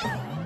Oh!